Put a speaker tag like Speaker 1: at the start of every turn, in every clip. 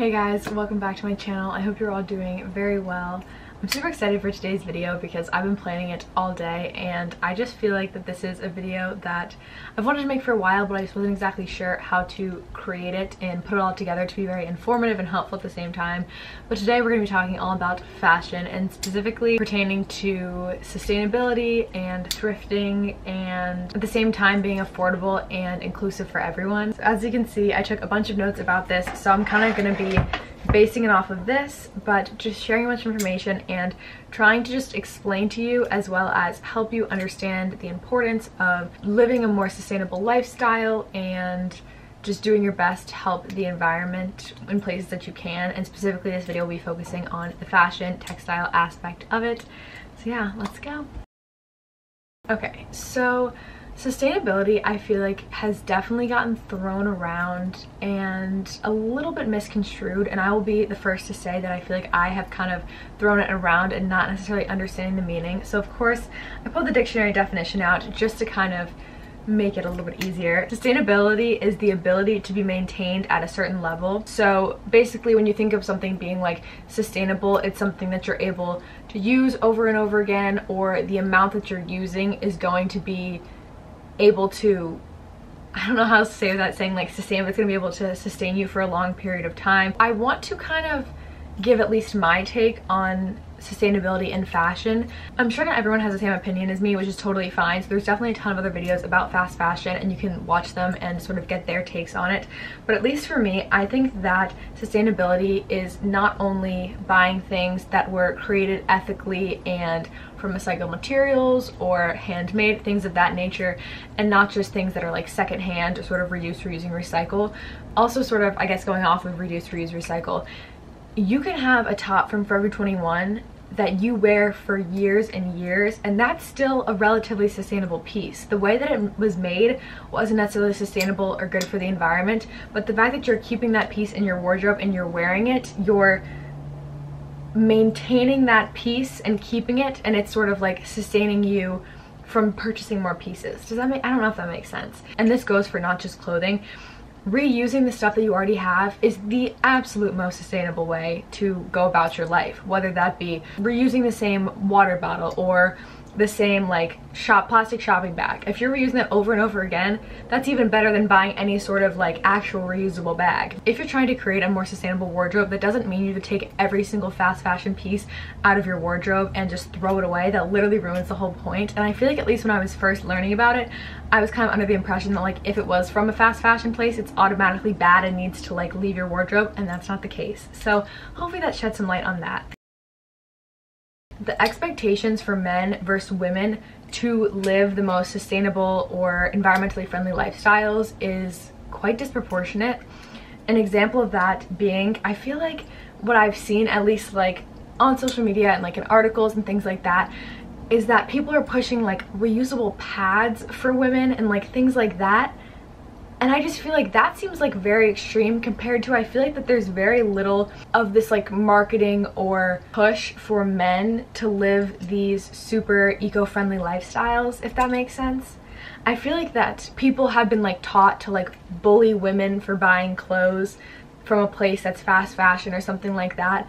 Speaker 1: Hey guys, welcome back to my channel. I hope you're all doing very well. I'm super excited for today's video because I've been planning it all day and I just feel like that this is a video that I've wanted to make for a while but I just wasn't exactly sure how to create it and put it all together to be very informative and helpful at the same time. But today we're going to be talking all about fashion and specifically pertaining to sustainability and thrifting and at the same time being affordable and inclusive for everyone. So as you can see I took a bunch of notes about this so I'm kind of going to be basing it off of this, but just sharing of information and trying to just explain to you as well as help you understand the importance of living a more sustainable lifestyle and just doing your best to help the environment in places that you can. And specifically this video will be focusing on the fashion, textile aspect of it. So yeah, let's go. Okay, so Sustainability, I feel like, has definitely gotten thrown around and a little bit misconstrued, and I will be the first to say that I feel like I have kind of thrown it around and not necessarily understanding the meaning. So, of course, I pulled the dictionary definition out just to kind of make it a little bit easier. Sustainability is the ability to be maintained at a certain level. So basically when you think of something being like sustainable, it's something that you're able to use over and over again or the amount that you're using is going to be able to I don't know how to say that saying like sustain, but it's gonna be able to sustain you for a long period of time. I want to kind of give at least my take on sustainability in fashion. I'm sure not everyone has the same opinion as me, which is totally fine. So there's definitely a ton of other videos about fast fashion and you can watch them and sort of get their takes on it. But at least for me, I think that sustainability is not only buying things that were created ethically and from recycled materials or handmade, things of that nature, and not just things that are like secondhand or sort of reuse, and recycle. Also sort of, I guess, going off of reduce, reuse, recycle you can have a top from Forever 21 that you wear for years and years and that's still a relatively sustainable piece. The way that it was made wasn't necessarily sustainable or good for the environment but the fact that you're keeping that piece in your wardrobe and you're wearing it, you're maintaining that piece and keeping it and it's sort of like sustaining you from purchasing more pieces. Does that make, I don't know if that makes sense. And this goes for not just clothing reusing the stuff that you already have is the absolute most sustainable way to go about your life whether that be reusing the same water bottle or the same like shop plastic shopping bag. If you're reusing it over and over again, that's even better than buying any sort of like actual reusable bag. If you're trying to create a more sustainable wardrobe, that doesn't mean you have to take every single fast fashion piece out of your wardrobe and just throw it away. That literally ruins the whole point. And I feel like at least when I was first learning about it, I was kind of under the impression that like if it was from a fast fashion place, it's automatically bad and needs to like leave your wardrobe and that's not the case. So hopefully that sheds some light on that the expectations for men versus women to live the most sustainable or environmentally friendly lifestyles is quite disproportionate. An example of that being, I feel like what I've seen at least like on social media and like in articles and things like that is that people are pushing like reusable pads for women and like things like that and I just feel like that seems like very extreme compared to I feel like that there's very little of this like marketing or push for men to live these super eco-friendly lifestyles, if that makes sense. I feel like that people have been like taught to like bully women for buying clothes from a place that's fast fashion or something like that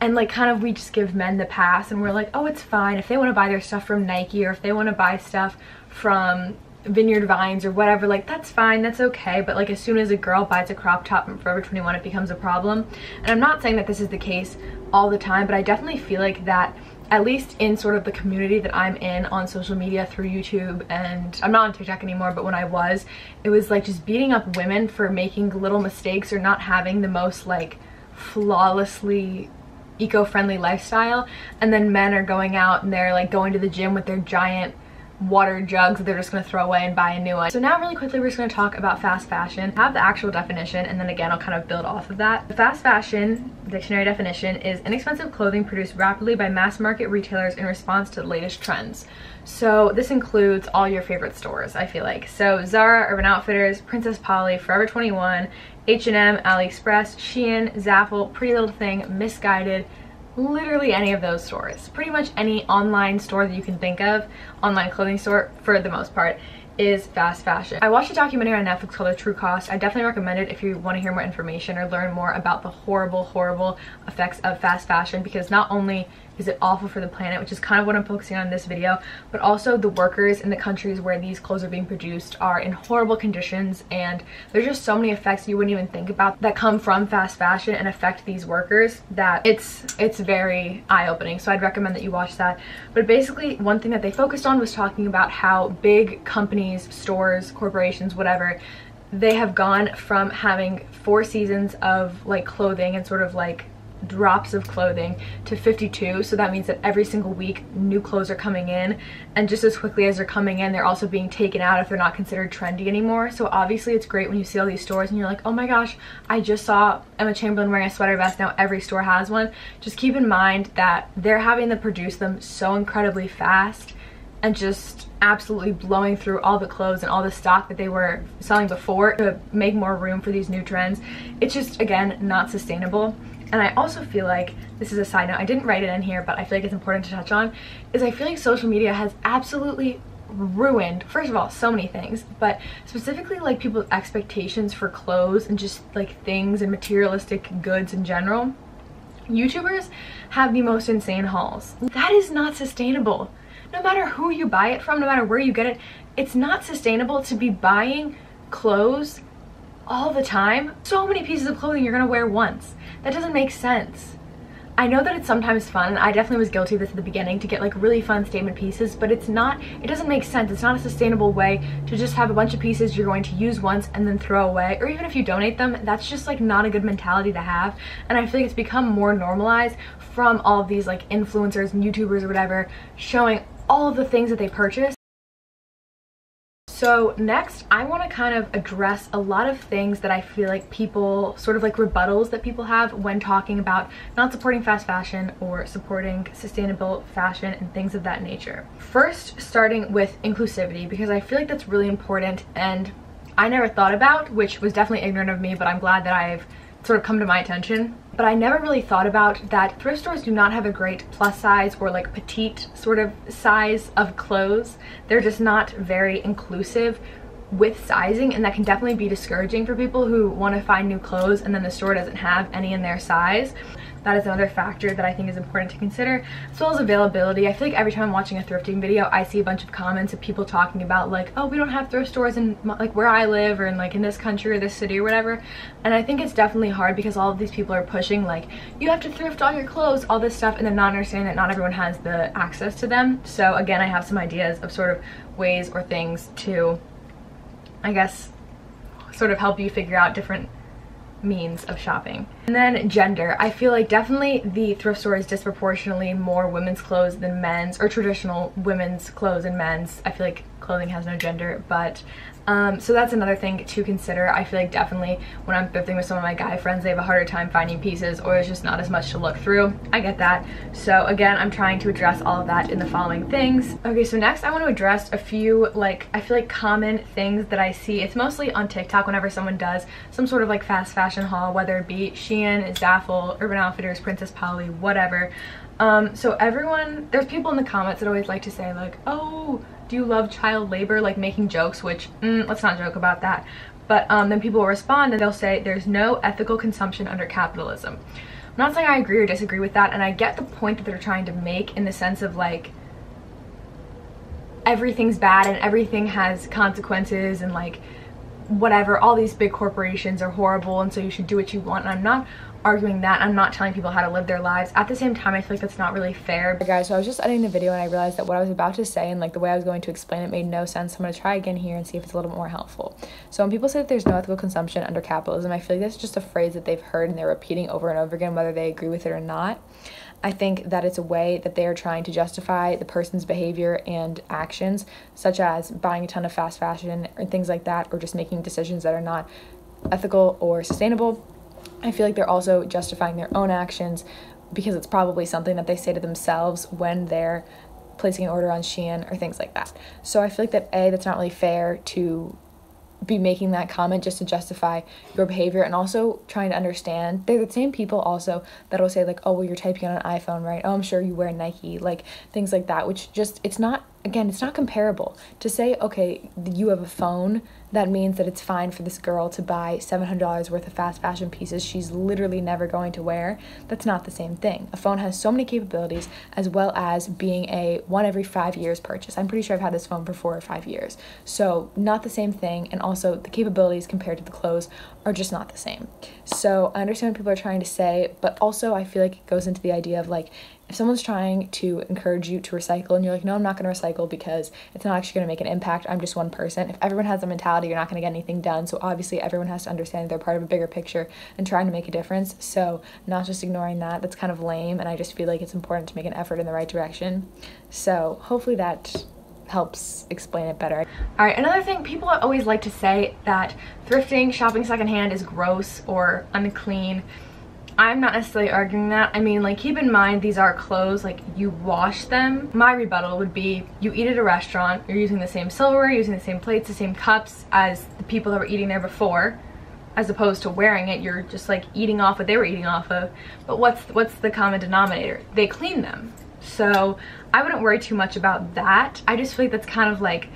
Speaker 1: and like kind of we just give men the pass and we're like oh it's fine if they want to buy their stuff from Nike or if they want to buy stuff from Vineyard Vines or whatever, like that's fine, that's okay, but like as soon as a girl buys a crop top from Forever 21 it becomes a problem. And I'm not saying that this is the case all the time, but I definitely feel like that at least in sort of the community that I'm in on social media through YouTube and I'm not on TikTok anymore but when I was it was like just beating up women for making little mistakes or not having the most like flawlessly eco-friendly lifestyle and then men are going out and they're like going to the gym with their giant water jugs that they're just going to throw away and buy a new one. So now really quickly we're just going to talk about fast fashion, have the actual definition, and then again I'll kind of build off of that. The fast fashion dictionary definition is inexpensive clothing produced rapidly by mass market retailers in response to the latest trends. So this includes all your favorite stores, I feel like. So Zara, Urban Outfitters, Princess Polly, Forever 21, H&M, AliExpress, Shein, Zaful, Pretty Little Thing, Missguided, literally any of those stores. Pretty much any online store that you can think of, online clothing store for the most part, is fast fashion. I watched a documentary on Netflix called The True Cost. I definitely recommend it if you want to hear more information or learn more about the horrible, horrible effects of fast fashion because not only is it awful for the planet, which is kind of what I'm focusing on in this video, but also the workers in the countries where these clothes are being produced are in horrible conditions and there's just so many effects you wouldn't even think about that come from fast fashion and affect these workers that it's it's very eye-opening. So I'd recommend that you watch that. But basically one thing that they focused on was talking about how big companies, stores, corporations, whatever, they have gone from having four seasons of like clothing and sort of like drops of clothing to 52 so that means that every single week new clothes are coming in. And just as quickly as they're coming in they're also being taken out if they're not considered trendy anymore. So obviously it's great when you see all these stores and you're like oh my gosh I just saw Emma Chamberlain wearing a sweater vest. Now every store has one. Just keep in mind that they're having to produce them so incredibly fast and just absolutely blowing through all the clothes and all the stock that they were selling before to make more room for these new trends. It's just again not sustainable and I also feel like, this is a side note, I didn't write it in here, but I feel like it's important to touch on, is I feel like social media has absolutely ruined first of all so many things but specifically like people's expectations for clothes and just like things and materialistic goods in general. Youtubers have the most insane hauls. That is not sustainable. No matter who you buy it from no matter where you get it it's not sustainable to be buying clothes all the time. So many pieces of clothing you're gonna wear once that doesn't make sense. I know that it's sometimes fun, I definitely was guilty of this at the beginning, to get like really fun statement pieces, but it's not, it doesn't make sense. It's not a sustainable way to just have a bunch of pieces you're going to use once and then throw away, or even if you donate them, that's just like not a good mentality to have. And I feel like it's become more normalized from all of these like influencers and YouTubers or whatever showing all of the things that they purchase so next, I want to kind of address a lot of things that I feel like people, sort of like rebuttals that people have when talking about not supporting fast fashion or supporting sustainable fashion and things of that nature. First, starting with inclusivity, because I feel like that's really important and I never thought about, which was definitely ignorant of me, but I'm glad that I've sort of come to my attention. But I never really thought about that thrift stores do not have a great plus size or like petite sort of size of clothes. They're just not very inclusive with sizing and that can definitely be discouraging for people who want to find new clothes and then the store doesn't have any in their size that is another factor that I think is important to consider as well as availability. I feel like every time I'm watching a thrifting video I see a bunch of comments of people talking about like oh we don't have thrift stores in like where I live or in like in this country or this city or whatever. And I think it's definitely hard because all of these people are pushing like you have to thrift all your clothes all this stuff and then not understanding that not everyone has the access to them. So again I have some ideas of sort of ways or things to I guess, sort of help you figure out different means of shopping. And then gender. I feel like definitely the thrift store is disproportionately more women's clothes than men's or traditional women's clothes and men's. I feel like clothing has no gender, but um, so that's another thing to consider. I feel like definitely when I'm thrifting with some of my guy friends, they have a harder time finding pieces or there's just not as much to look through. I get that. So again, I'm trying to address all of that in the following things. Okay, so next I want to address a few like, I feel like common things that I see. It's mostly on TikTok whenever someone does some sort of like fast fashion haul, whether it be Shein, Zaful, Urban Outfitters, Princess Polly, whatever. Um, so everyone, there's people in the comments that always like to say like, oh, do you love child labor? Like making jokes, which mm, let's not joke about that. But um, then people will respond and they'll say there's no ethical consumption under capitalism. I'm not saying I agree or disagree with that and I get the point that they're trying to make in the sense of like everything's bad and everything has consequences and like whatever all these big corporations are horrible and so you should do what you want and I'm not arguing that. I'm not telling people how to live their lives. At the same time, I feel like that's not really fair. Hey guys, so I was just editing the video and I realized that what I was about to say and like the way I was going to explain it made no sense. So I'm to try again here and see if it's a little bit more helpful. So when people say that there's no ethical consumption under capitalism, I feel like that's just a phrase that they've heard and they're repeating over and over again, whether they agree with it or not. I think that it's a way that they are trying to justify the person's behavior and actions, such as buying a ton of fast fashion or things like that, or just making decisions that are not ethical or sustainable I feel like they're also justifying their own actions because it's probably something that they say to themselves when they're placing an order on Shein or things like that. So I feel like that A, that's not really fair to be making that comment just to justify your behavior and also trying to understand they're the same people also that'll say like oh well you're typing on an iphone right oh i'm sure you wear nike like things like that which just it's not again, it's not comparable. To say, okay, you have a phone, that means that it's fine for this girl to buy $700 worth of fast fashion pieces she's literally never going to wear. That's not the same thing. A phone has so many capabilities as well as being a one every five years purchase. I'm pretty sure I've had this phone for four or five years. So, not the same thing. And also, the capabilities compared to the clothes are just not the same. So, I understand what people are trying to say, but also I feel like it goes into the idea of like, if someone's trying to encourage you to recycle and you're like, no, I'm not going to recycle because it's not actually going to make an impact, I'm just one person. If everyone has a mentality, you're not going to get anything done. So obviously, everyone has to understand they're part of a bigger picture and trying to make a difference. So not just ignoring that, that's kind of lame. And I just feel like it's important to make an effort in the right direction. So hopefully that helps explain it better. All right, another thing, people always like to say that thrifting, shopping secondhand is gross or unclean. I'm not necessarily arguing that. I mean, like, keep in mind these are clothes, like, you wash them. My rebuttal would be you eat at a restaurant, you're using the same silverware, using the same plates, the same cups as the people that were eating there before as opposed to wearing it you're just like eating off what they were eating off of but what's what's the common denominator they clean them so i wouldn't worry too much about that i just feel like that's kind of like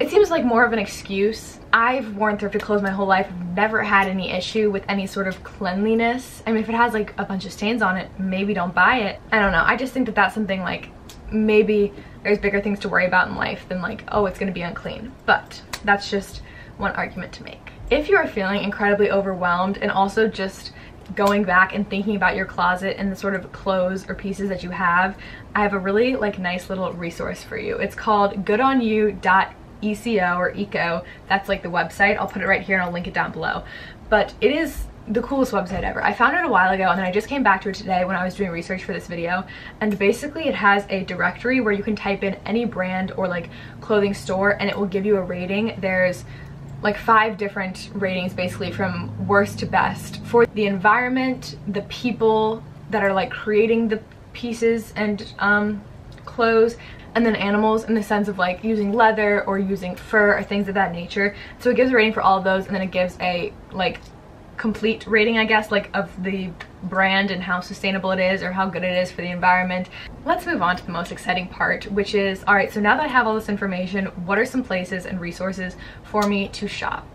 Speaker 1: it seems like more of an excuse. I've worn thrifted clothes my whole life, never had any issue with any sort of cleanliness. I mean, if it has like a bunch of stains on it, maybe don't buy it. I don't know. I just think that that's something like maybe there's bigger things to worry about in life than like, oh, it's gonna be unclean. But that's just one argument to make. If you are feeling incredibly overwhelmed and also just going back and thinking about your closet and the sort of clothes or pieces that you have, I have a really like nice little resource for you. It's called goodonyou.com ECO or ECO. That's like the website. I'll put it right here and I'll link it down below. But it is the coolest website ever. I found it a while ago and then I just came back to it today when I was doing research for this video and basically it has a directory where you can type in any brand or like clothing store and it will give you a rating. There's like five different ratings basically from worst to best for the environment, the people that are like creating the pieces and um, clothes, and then animals in the sense of like using leather or using fur or things of that nature. So it gives a rating for all of those and then it gives a like complete rating I guess like of the brand and how sustainable it is or how good it is for the environment. Let's move on to the most exciting part which is alright so now that I have all this information what are some places and resources for me to shop?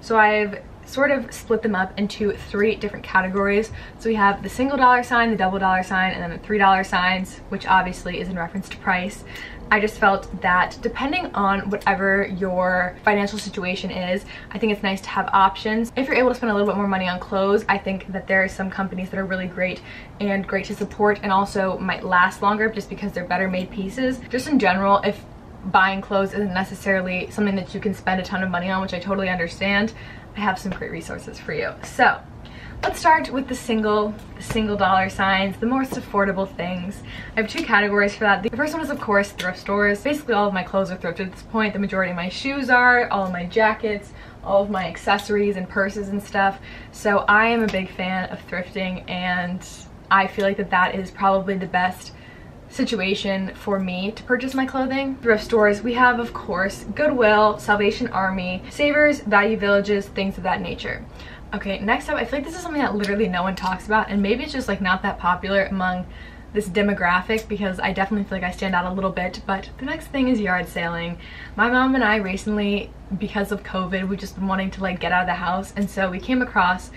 Speaker 1: So I've sort of split them up into three different categories. So we have the single dollar sign, the double dollar sign, and then the three dollar signs, which obviously is in reference to price. I just felt that depending on whatever your financial situation is, I think it's nice to have options. If you're able to spend a little bit more money on clothes, I think that there are some companies that are really great and great to support and also might last longer just because they're better made pieces. Just in general, if buying clothes isn't necessarily something that you can spend a ton of money on, which I totally understand, I have some great resources for you. So let's start with the single, the single dollar signs, the most affordable things. I have two categories for that. The first one is of course thrift stores. Basically all of my clothes are thrifted at this point. The majority of my shoes are, all of my jackets, all of my accessories and purses and stuff. So I am a big fan of thrifting and I feel like that that is probably the best situation for me to purchase my clothing. Thrift stores, we have of course Goodwill, Salvation Army, Savers, Value Villages, things of that nature. Okay, next up, I feel like this is something that literally no one talks about and maybe it's just like not that popular among this demographic because I definitely feel like I stand out a little bit but the next thing is yard sailing. My mom and I recently because of COVID we've just been wanting to like get out of the house and so we came across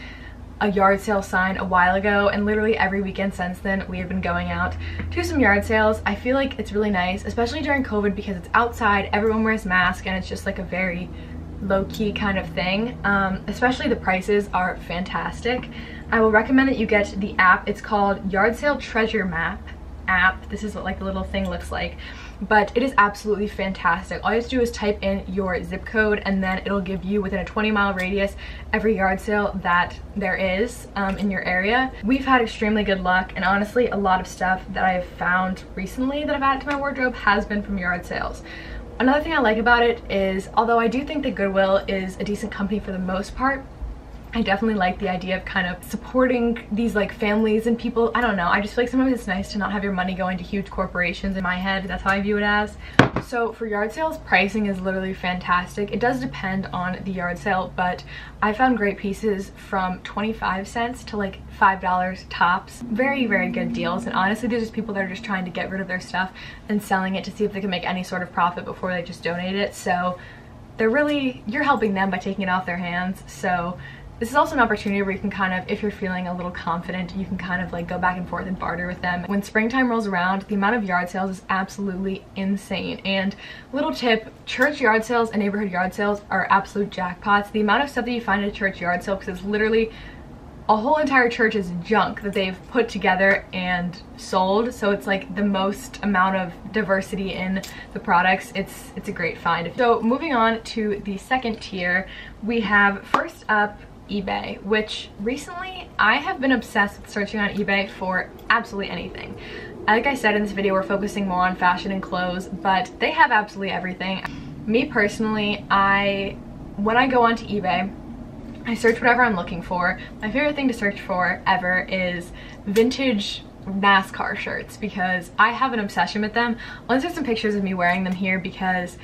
Speaker 1: a yard sale sign a while ago and literally every weekend since then we have been going out to some yard sales. I feel like it's really nice, especially during COVID because it's outside, everyone wears masks and it's just like a very low-key kind of thing. Um, especially the prices are fantastic. I will recommend that you get the app. It's called Yard Sale Treasure Map app. This is what like the little thing looks like but it is absolutely fantastic. All you have to do is type in your zip code and then it'll give you within a 20 mile radius every yard sale that there is um, in your area. We've had extremely good luck and honestly a lot of stuff that I've found recently that I've added to my wardrobe has been from yard sales. Another thing I like about it is, although I do think that Goodwill is a decent company for the most part, I definitely like the idea of kind of supporting these like families and people. I don't know. I just feel like sometimes it's nice to not have your money going to huge corporations in my head. That's how I view it as. So for yard sales, pricing is literally fantastic. It does depend on the yard sale, but I found great pieces from 25 cents to like $5 tops. Very, very good deals. And honestly, there's just people that are just trying to get rid of their stuff and selling it to see if they can make any sort of profit before they just donate it. So they're really, you're helping them by taking it off their hands. So this is also an opportunity where you can kind of, if you're feeling a little confident, you can kind of like go back and forth and barter with them. When springtime rolls around, the amount of yard sales is absolutely insane. And little tip, church yard sales and neighborhood yard sales are absolute jackpots. The amount of stuff that you find at a church yard sale, because it's literally a whole entire church is junk that they've put together and sold so it's like the most amount of diversity in the products it's it's a great find so moving on to the second tier we have first up eBay, which recently I have been obsessed with searching on eBay for absolutely anything. Like I said in this video, we're focusing more on fashion and clothes, but they have absolutely everything. Me personally, I when I go onto eBay, I search whatever I'm looking for. My favorite thing to search for ever is vintage NASCAR shirts because I have an obsession with them. I'll insert some pictures of me wearing them here because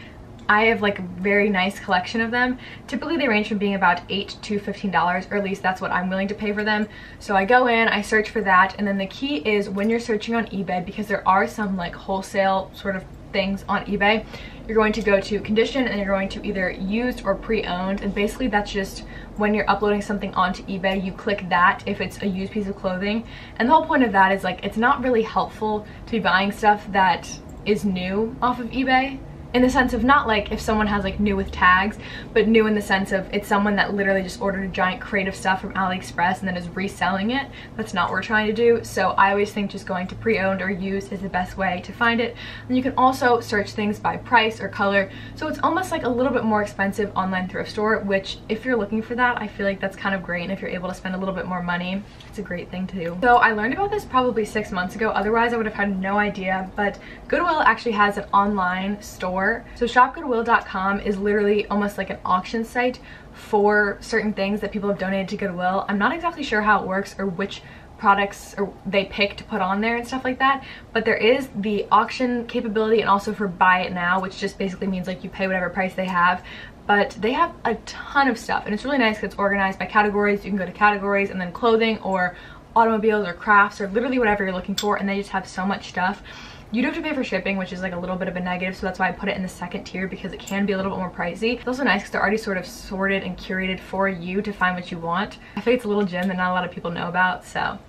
Speaker 1: I have like a very nice collection of them. Typically they range from being about 8 to $15 or at least that's what I'm willing to pay for them. So I go in, I search for that and then the key is when you're searching on eBay because there are some like wholesale sort of things on eBay, you're going to go to condition and you're going to either used or pre-owned and basically that's just when you're uploading something onto eBay you click that if it's a used piece of clothing and the whole point of that is like it's not really helpful to be buying stuff that is new off of eBay in the sense of not like if someone has like new with tags but new in the sense of it's someone that literally just ordered a giant crate of stuff from AliExpress and then is reselling it. That's not what we're trying to do. So I always think just going to pre-owned or used is the best way to find it. And you can also search things by price or color. So it's almost like a little bit more expensive online thrift store which if you're looking for that I feel like that's kind of great. And if you're able to spend a little bit more money it's a great thing to do so I learned about this probably six months ago. Otherwise I would have had no idea. But Goodwill actually has an online store So shopgoodwill.com is literally almost like an auction site for certain things that people have donated to Goodwill. I'm not exactly sure how it works or which products or they pick to put on there and stuff like that but there is the auction capability and also for buy it now which just basically means like you pay whatever price they have. But they have a ton of stuff and it's really nice because it's organized by categories. You can go to categories and then clothing or automobiles or crafts or literally whatever you're looking for and they just have so much stuff you do have to pay for shipping, which is like a little bit of a negative, so that's why I put it in the second tier because it can be a little bit more pricey. It's also nice because they're already sort of sorted and curated for you to find what you want. I think it's a little gem that not a lot of people know about, so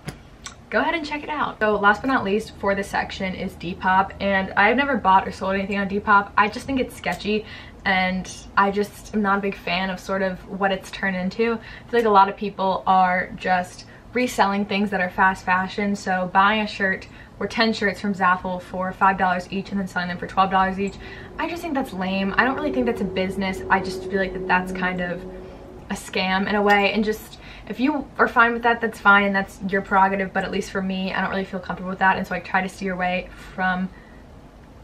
Speaker 1: go ahead and check it out. So last but not least for this section is Depop and I've never bought or sold anything on Depop. I just think it's sketchy and I just am not a big fan of sort of what it's turned into. I feel like a lot of people are just reselling things that are fast fashion. So buying a shirt or 10 shirts from Zaful for $5 each and then selling them for $12 each. I just think that's lame. I don't really think that's a business. I just feel like that that's kind of a scam in a way and just if you are fine with that that's fine and that's your prerogative but at least for me I don't really feel comfortable with that and so I try to steer away from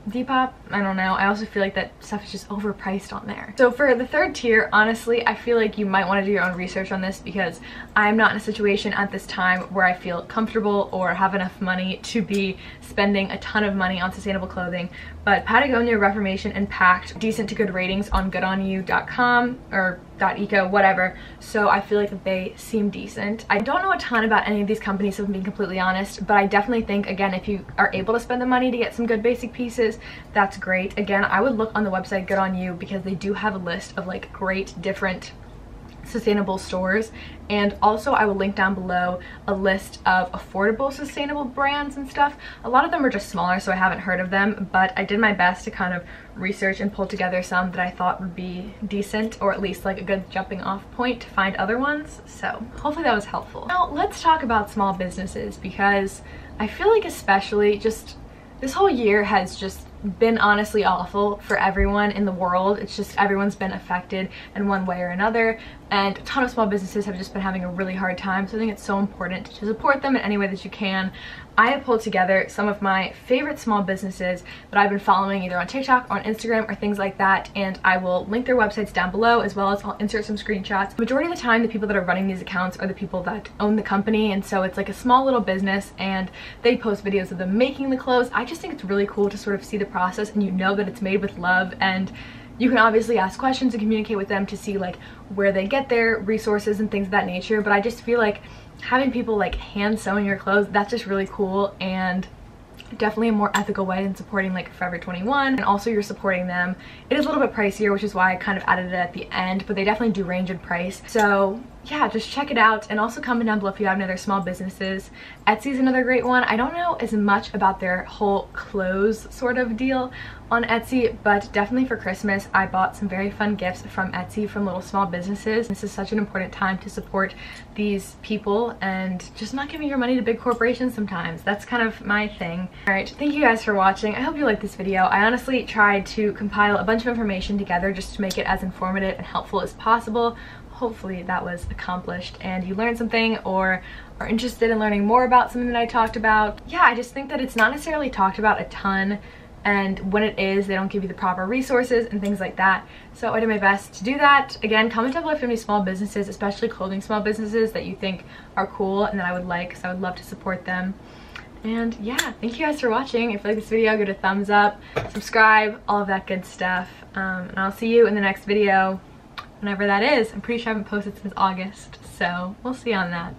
Speaker 1: Depop, I don't know. I also feel like that stuff is just overpriced on there. So for the third tier, honestly, I feel like you might want to do your own research on this because I'm not in a situation at this time where I feel comfortable or have enough money to be spending a ton of money on sustainable clothing. But Patagonia, Reformation, and Pact, decent to good ratings on goodonyou.com or .eco, whatever. So I feel like they seem decent. I don't know a ton about any of these companies, if I'm being completely honest, but I definitely think, again, if you are able to spend the money to get some good basic pieces, that's great. Again, I would look on the website Good On You because they do have a list of like great different sustainable stores and also I will link down below a list of affordable sustainable brands and stuff. A lot of them are just smaller so I haven't heard of them but I did my best to kind of research and pull together some that I thought would be decent or at least like a good jumping off point to find other ones so hopefully that was helpful. Now let's talk about small businesses because I feel like especially just this whole year has just been honestly awful for everyone in the world. It's just everyone's been affected in one way or another and a ton of small businesses have just been having a really hard time so I think it's so important to support them in any way that you can. I have pulled together some of my favorite small businesses that I've been following either on TikTok or on Instagram or things like that and I will link their websites down below as well as I'll insert some screenshots. Majority of the time the people that are running these accounts are the people that own the company and so it's like a small little business and they post videos of them making the clothes. I just think it's really cool to sort of see the process and you know that it's made with love and you can obviously ask questions and communicate with them to see like where they get their resources and things of that nature but I just feel like having people like hand sewing your clothes that's just really cool and definitely a more ethical way than supporting like Forever 21 and also you're supporting them. It is a little bit pricier which is why I kind of added it at the end but they definitely do range in price. So yeah, just check it out and also comment down below if you have any other small businesses. Etsy is another great one. I don't know as much about their whole clothes sort of deal on Etsy, but definitely for Christmas, I bought some very fun gifts from Etsy from little small businesses. This is such an important time to support these people and just not giving your money to big corporations sometimes. That's kind of my thing. All right, thank you guys for watching. I hope you liked this video. I honestly tried to compile a bunch of information together just to make it as informative and helpful as possible hopefully that was accomplished and you learned something or are interested in learning more about something that I talked about. Yeah, I just think that it's not necessarily talked about a ton and when it is, they don't give you the proper resources and things like that. So I did my best to do that. Again, comment down below if you have any small businesses, especially clothing small businesses that you think are cool and that I would like because I would love to support them. And yeah, thank you guys for watching. If you like this video, give it a thumbs up, subscribe, all of that good stuff. Um, and I'll see you in the next video whenever that is. I'm pretty sure I haven't posted since August, so we'll see on that.